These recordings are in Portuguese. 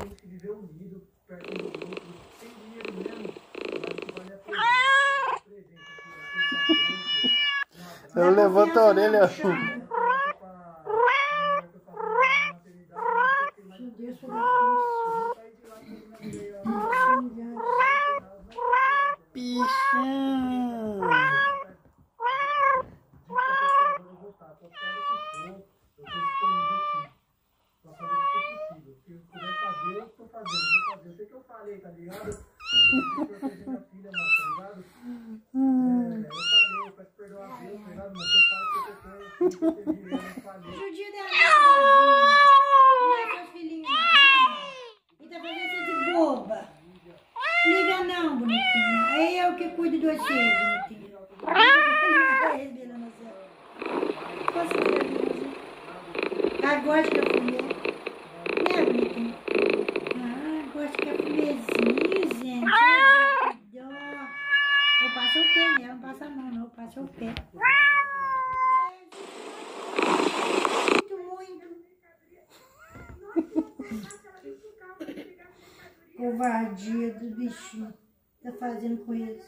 temos que viver unido, perto um do outro, sem dinheiro mesmo, mas que vale a pena. Aqui, Eu levanto a orelha. Eu falei, tá ligado? Eu proteger minha filha, mano, tá ligado? É, eu falei, eu peço perdão a Deus, tá ligado? Mas eu falo que eu tô proteger, eu falei. Judia dela, não é seu filhinho. E tá fazendo você de boba. Liga não, bonitinha. É eu que cuido você, bonitinha. Posso ter a gosta que eu comer? Né, bonitinha? Ah, gosta que eu comerzinho, gente. Ai, que dó. Eu passo o pé, né? Não passa a mão, não. Eu passo o pé. Muito, muito. Covardia do bichinho. Tá fazendo com eles.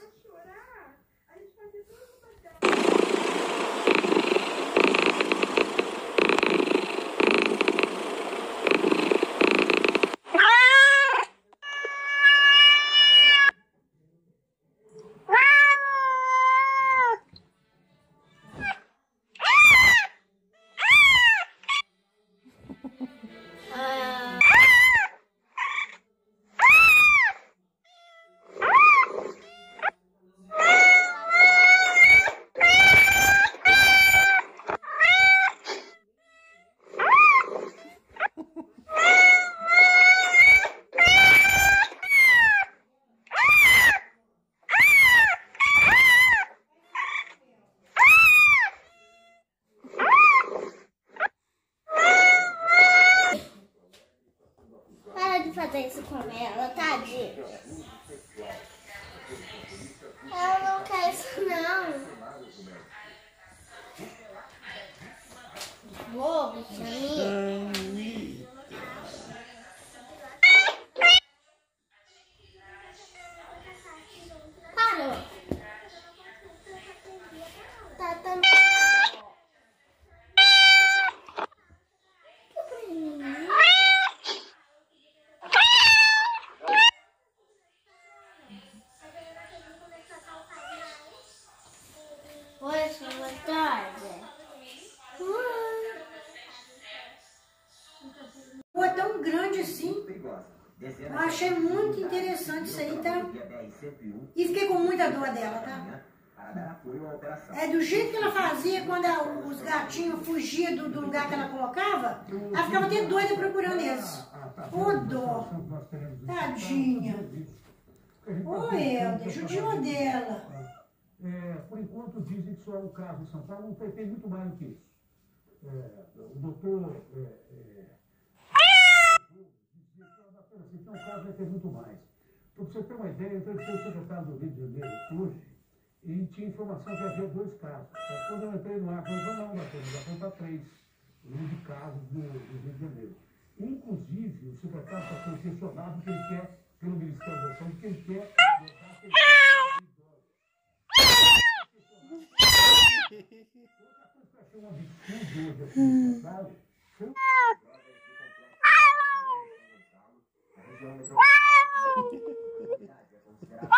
Fazer isso com ela, tadinha. Ela não quer isso, não. Bobo, Samir. Eu achei muito interessante isso aí, tá? E fiquei com muita dor dela, tá? É do jeito que ela fazia quando a- os gatinhos fugiam do, do lugar que ela colocava, ela ficava até doida procurando eles. Ô dó, tadinha. Ô Helder, judiou dela. É, por enquanto dizem que só é um caso em São Paulo, não tem, tem muito mais do que isso. É, o doutor é, um ter muito mais. Então, para você ter uma ideia, eu entrevistei o secretário do Rio de Janeiro hoje e tinha informação que havia dois casos. Só que quando eu entrei no ar, eu falei, não, Datena, já conta três. Número de casos do, do Rio de Janeiro. Inclusive, o secretário está sendo questionado que ele quer, pelo Ministério da Saúde, que ele quer botar a Outra coisa que eu achei um absurdo hoje aqui no Estado foi Wow!